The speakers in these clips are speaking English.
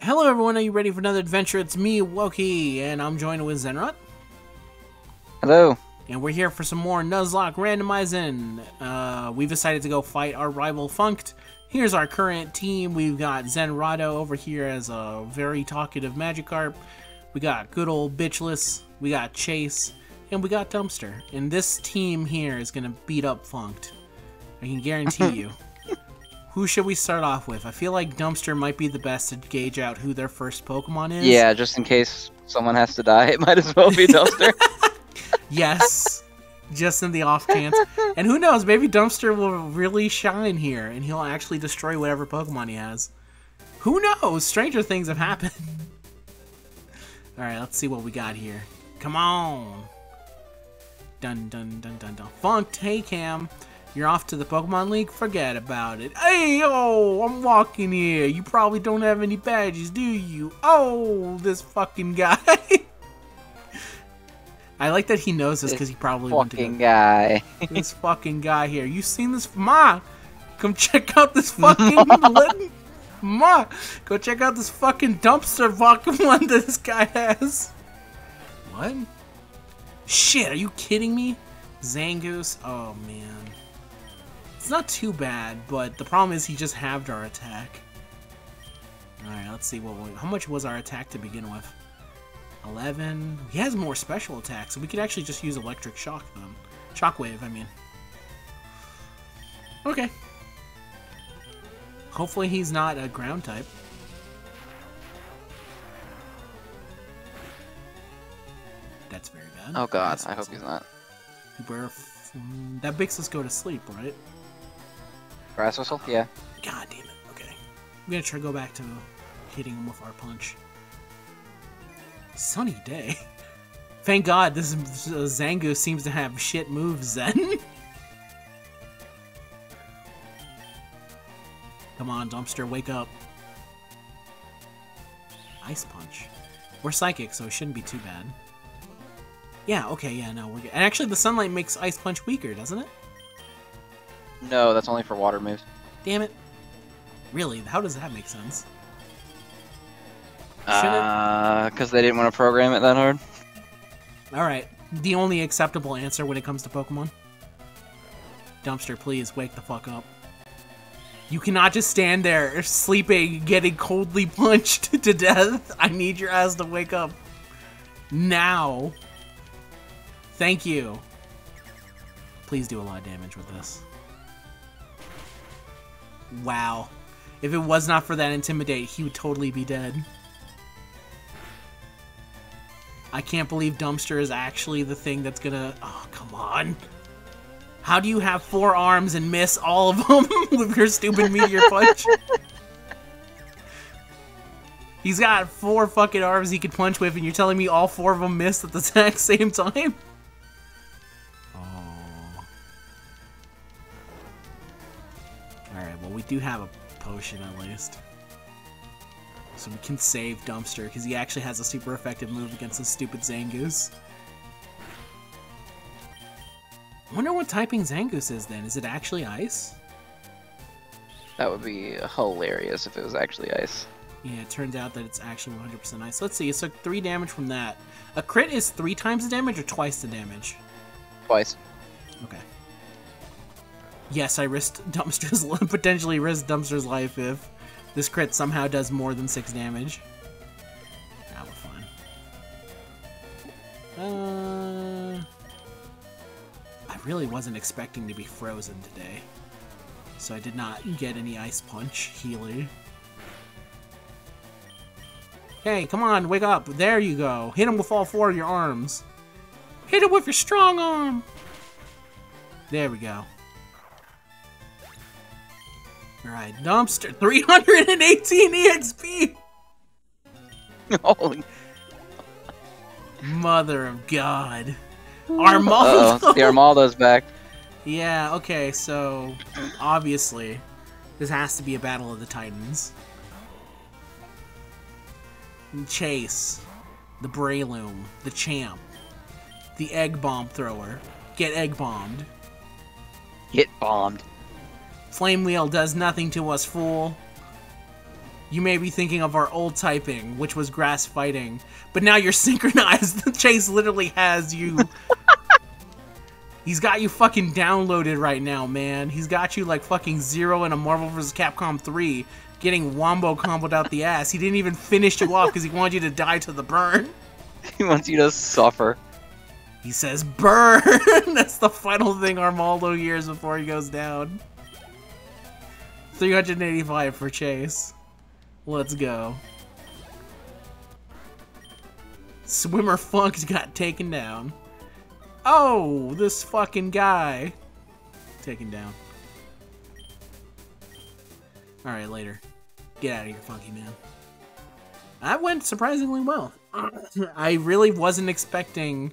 Hello everyone, are you ready for another adventure? It's me, Wokey, and I'm joined with Zenrot. Hello. And we're here for some more Nuzlocke randomizing. Uh, we've decided to go fight our rival Funked. Here's our current team. We've got Zenrado over here as a very talkative Magikarp. We got good old Bitchless. We got Chase. And we got Dumbster. And this team here is going to beat up Funked. I can guarantee you. Who should we start off with? I feel like Dumbster might be the best to gauge out who their first Pokemon is. Yeah, just in case someone has to die, it might as well be Dumbster. yes. Just in the off chance. And who knows, maybe Dumbster will really shine here and he'll actually destroy whatever Pokemon he has. Who knows? Stranger things have happened. Alright, let's see what we got here. Come on. Dun dun dun dun dun. Funk, hey Cam. You're off to the Pokemon League? Forget about it. Hey, yo, I'm walking here. You probably don't have any badges, do you? Oh, this fucking guy. I like that he knows this because he probably went to. Fucking guy. this fucking guy here. You seen this? Ma, come check out this fucking Ma, go check out this fucking dumpster Pokemon that this guy has. What? Shit, are you kidding me? Zangoose? Oh man. It's not too bad, but the problem is he just halved our attack. Alright, let's see what we, how much was our attack to begin with. 11. He has more special attacks, so we could actually just use electric shock then. Shockwave, I mean. Okay. Hopefully he's not a ground type. That's very bad. Oh god, That's I hope he's not. Where that makes us go to sleep, right? Grass whistle? Yeah. God damn it. Okay. I'm gonna try to go back to hitting him with our punch. Sunny day. Thank God this Zangoose seems to have shit moves then. Come on, Dumbster, wake up. Ice Punch. We're psychic, so it shouldn't be too bad. Yeah, okay, yeah, no, we're good. And actually, the sunlight makes Ice Punch weaker, doesn't it? No, that's only for water moves. Damn it. Really? How does that make sense? Uh, because they didn't want to program it that hard. Alright. The only acceptable answer when it comes to Pokemon. Dumbster, please, wake the fuck up. You cannot just stand there, sleeping, getting coldly punched to death. I need your ass to wake up. Now. Thank you. Please do a lot of damage with this. Wow. If it was not for that Intimidate, he would totally be dead. I can't believe Dumbster is actually the thing that's gonna... Oh, come on. How do you have four arms and miss all of them with your stupid Meteor Punch? He's got four fucking arms he could punch with, and you're telling me all four of them missed at the exact same time? Well, we do have a potion at least. So we can save Dumbster, because he actually has a super effective move against this stupid Zangoose. I wonder what typing Zangoose is then. Is it actually ice? That would be hilarious if it was actually ice. Yeah, it turns out that it's actually 100% ice. Let's see, it took 3 damage from that. A crit is 3 times the damage or twice the damage? Twice. Okay. Yes, I risked Dumbster's potentially risked Dumbster's life if this crit somehow does more than 6 damage. Now we're fine. Uh, I really wasn't expecting to be frozen today. So I did not get any Ice Punch Healy. Hey, come on, wake up. There you go. Hit him with all four of your arms. Hit him with your strong arm. There we go. Alright, dumbster. 318 EXP! Holy. Mother of God. Armaldo! Uh-oh, the Armaldo's back. Yeah, okay, so obviously this has to be a battle of the titans. Chase, the Breloom, the champ, the egg bomb thrower. Get egg bombed. Get bombed. Flame wheel does nothing to us, fool. you may be thinking of our old typing, which was grass fighting, but now you're synchronized. The chase literally has you. He's got you fucking downloaded right now, man. He's got you like fucking Zero in a Marvel vs. Capcom 3, getting wombo comboed out the ass. He didn't even finish you off because he wanted you to die to the burn. He wants you to suffer. He says, burn! That's the final thing Armaldo hears before he goes down. 385 for Chase. Let's go. Swimmer Funk's got taken down. Oh, this fucking guy. Taken down. Alright, later. Get out of here, Funky Man. That went surprisingly well. I really wasn't expecting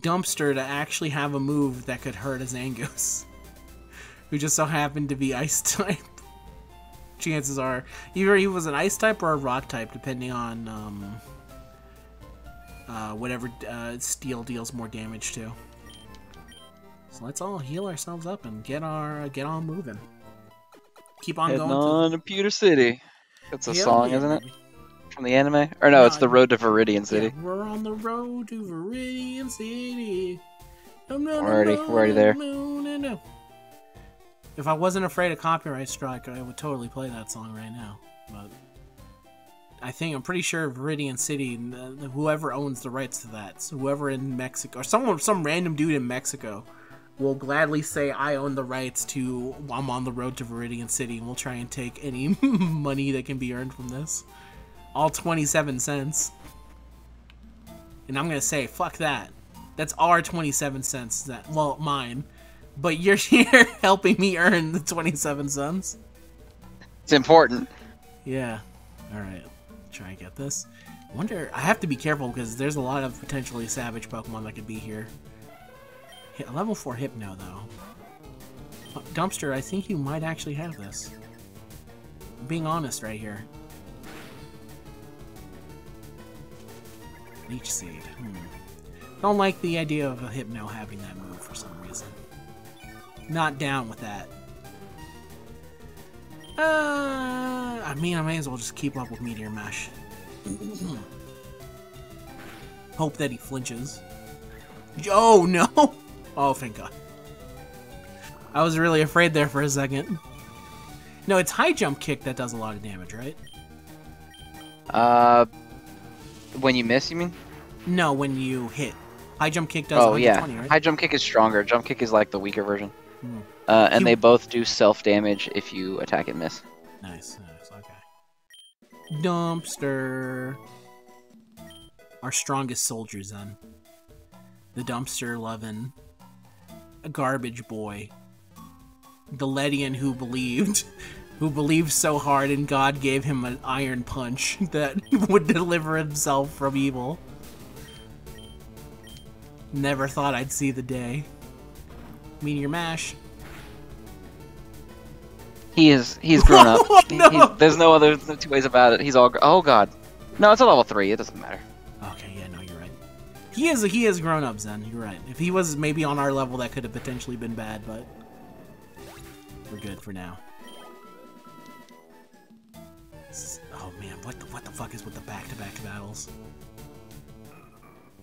Dumbster to actually have a move that could hurt a Zangoose. Who just so happened to be Ice type. Chances are, either he was an Ice type or a Rock type, depending on um, uh, whatever uh, Steel deals more damage to. So let's all heal ourselves up and get our get on moving. Keep on Heading going. on to Pewter City. It's a song, yeah, isn't it? From the anime? Or no, it's No, the Road to Viridian City. Yeah, we're on the road to Viridian City. I'm not already- we're already there. the moon and no. If I wasn't afraid of copyright strike, I would totally play that song right now. But I think I'm pretty sure Viridian City, whoever owns the rights to that, so whoever in Mexico or someone, some random dude in Mexico, will gladly say I own the rights to I'm on the road to Viridian City, and we'll try and take any money that can be earned from this. All 27 cents. And I'm gonna say, fuck that. That's our 27 cents. That well, mine. But you're here helping me earn the 27 cents. It's important. Yeah. All right. Try and get this. I wonder. I have to be careful because there's a lot of potentially savage Pokemon that could be here. Hit, level four Hypno though. Dumbster, I think you might actually have this. I'm being honest right here. Leech Seed. Hmm. Don't like the idea of a Hypno having that move for some reason. Not down with that. Uh, I mean, I may as well just keep up with Meteor Mash. Hope that he flinches. Oh no! Oh, thank God. I was really afraid there for a second. No, it's high jump kick that does a lot of damage, right? Uh, when you miss, you mean? No, when you hit. High jump kick does Oh yeah. right? High jump kick is stronger. Jump kick is like the weaker version. Hmm. Uh, and You- they both do self damage if you attack and miss. Nice, nice, okay. Dumbster. Our strongest soldiers, then. The dumpster loving. A garbage boy. The Ledian who believed. Who believed so hard and God gave him an iron punch that would deliver himself from evil. Never thought I'd see the day. Meteor Mash. He is. He's grown up. Oh, He- no! he's- there's no other no two ways about it. He's all. Oh god. No, it's a level three. It doesn't matter. Okay, yeah, no, you're right. He is he is grown up, Zen. You're right. If he was maybe on our level, that could have potentially been bad, but we're good for now. S- Oh man, what the what the fuck is with the back-to-back battles?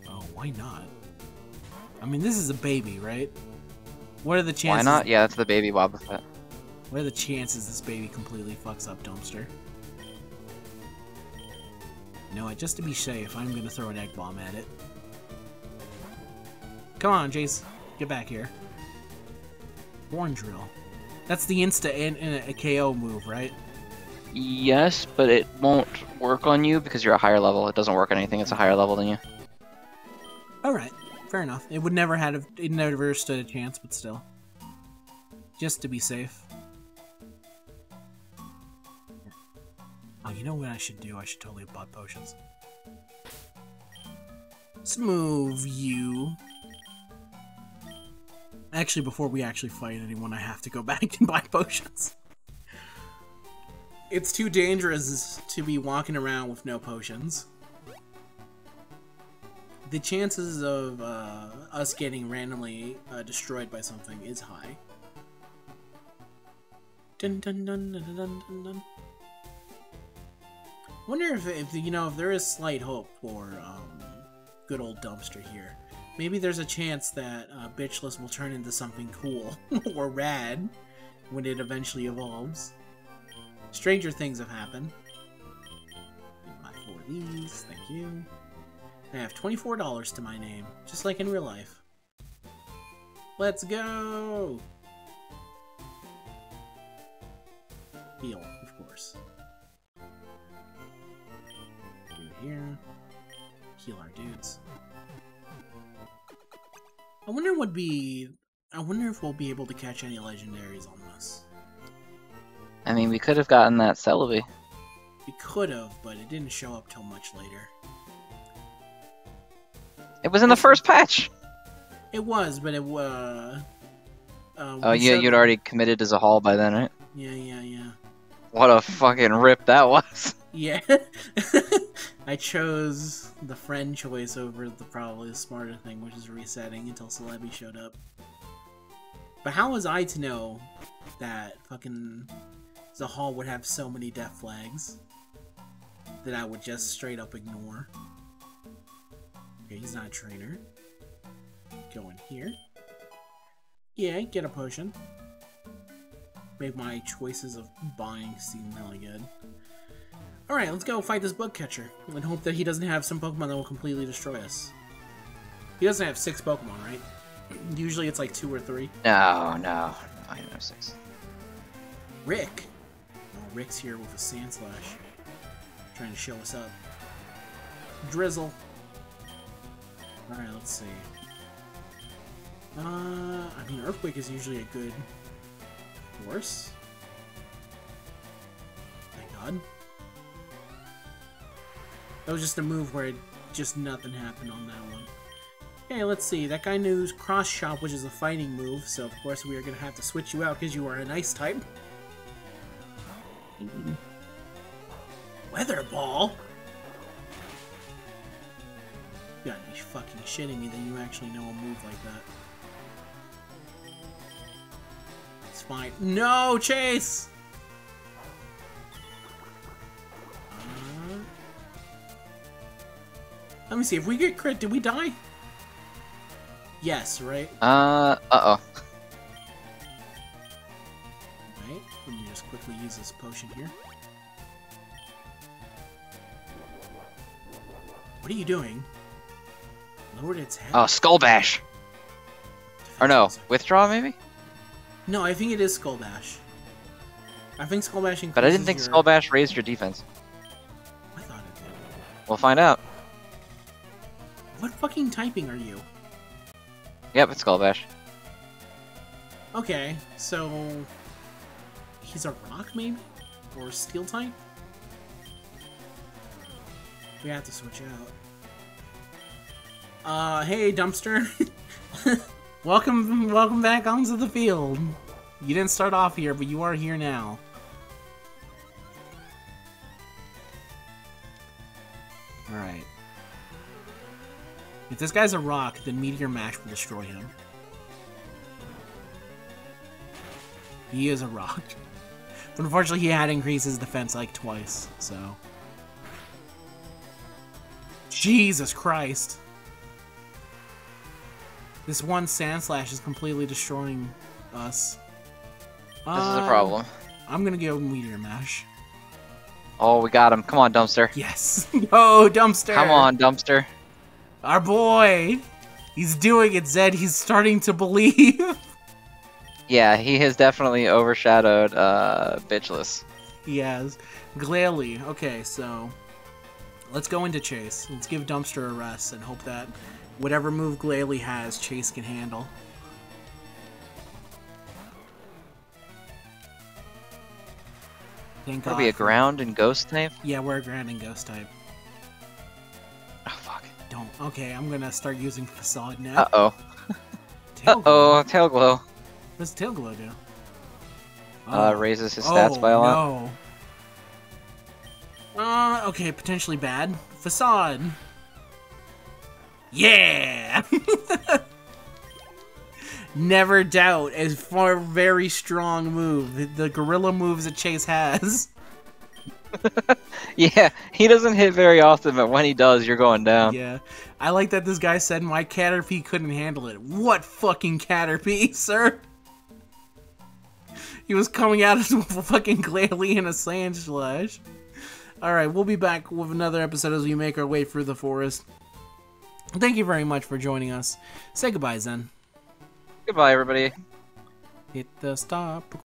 Oh, why not? I mean, this is a baby, right? What are the chances? Why not? Yeah, that's the baby Boba Fett. What are the chances this baby completely fucks up Dumbster? You know what, just to be safe, I'm gonna throw an egg bomb at it. Come on, Jace. Get back here. Horn Drill. That's the insta in, in a KO move, right? Yes, but it won't work on you because you're a higher level. It doesn't work on anything. It's a higher level than you. Fair enough. It would never had a, it never stood a chance, but still. Just to be safe. Oh, you know what I should do? I should totally have bought potions. Let's move you. Actually, before we actually fight anyone, I have to go back and buy potions. It's too dangerous to be walking around with no potions the chances of uh, us getting randomly uh, destroyed by something is high. Dun, dun, dun, dun, dun, dun, dun. Wonder if, if you know if there is slight hope for um, good old dumbster here. Maybe there's a chance that uh, Bitchless will turn into something cool or rad when it eventually evolves. Stranger things have happened. Buy four these, thank you. I have $24 to my name, just like in real life. Let's go! Heal, of course. Dude here. Heal our dudes. I wonder what be... I wonder if we'll be able to catch any legendaries on this. I mean, we could have gotten that Celebi. We could have, but it didn't show up till much later. It was in the first patch. It was, but it was. Uh, Oh, yeah, you'd already committed as a haul by then, right? Yeah, yeah, yeah. What a fucking rip that was. Yeah. I chose the friend choice over the probably the smarter thing, which is resetting until Celebi showed up. But how was I to know that fucking Zahal would have so many death flags that I would just straight up ignore? Okay, he's not a trainer. Go in here. Yeah, get a potion. Make my choices of buying seem really good. Alright, let's go fight this bug catcher and hope that he doesn't have some Pokemon that will completely destroy us. He doesn't have six Pokemon, right? Usually it's like two or three. No, no, I don't have six. Rick! Oh, Rick's here with a Sandslash. Trying to show us up. Drizzle. Alright, let's see. Uh, I mean, Earthquake is usually a good force. Thank God. That was just a move where it, just nothing happened on that one. Okay, let's see. That guy knows Cross Chop, which is a fighting move, so of course we are going to have to switch you out because you are an ice type. Weather Ball? You gotta be fucking shitting me that you actually know a move like that. It's fine. No, Chase! Uh, let me see, if we get crit, did we die? Yes, right? Uh, uh-oh. Right, let me just quickly use this potion here. What are you doing? Lowered its head? Oh, Skull Bash! Or no, withdraw maybe? No, I think it is Skull Bash. I think Skull Bash But I didn't think your... Skull Bash raised your defense. I thought it did. We'll find out. What fucking typing are you? Yep, it's Skull Bash. Okay, so... He's a rock, maybe? Or steel type? We have to switch out. Uh, hey, Dumbster. welcome, welcome back onto the field. You didn't start off here, but you are here now. Alright. If this guy's a rock, then Meteor Mash will destroy him. He is a rock. But unfortunately, he had increased his defense like twice, so. Jesus Christ. This one Sandslash is completely destroying us. This is a problem. I'm gonna go Meteor Mash. Oh, we got him. Come on, Dumbster. Yes. Yo, Dumbster. Come on, Dumbster. Our boy. He's doing it, Zed. He's starting to believe. Yeah, he has definitely overshadowed uh, Bitchless. He has. Glalie. Okay, so let's go into Chase. Let's give Dumbster a rest and hope that whatever move Glalie has, Chase can handle. Thank Would be a ground and ghost type? Yeah, we're a ground and ghost type. Oh, fuck. Don't. Okay, I'm gonna start using facade now. Uh-oh. Tail Uh-oh, Tail Glow. What does Tail Glow do? Uh, Oh. raises his stats oh, by a lot. No. Uh, okay, potentially bad. Facade. Yeah! Never doubt, a far very strong move. The, the gorilla moves that Chase has. Yeah, he doesn't hit very often, but when he does, you're going down. Yeah. I like that this guy said my Caterpie couldn't handle it. What fucking Caterpie, sir? He was coming out with fucking Glalie and a Sandslash. Alright, we'll be back with another episode as we make our way through the forest. Thank you very much for joining us. Say goodbye, Zen. Goodbye, everybody. Hit the stop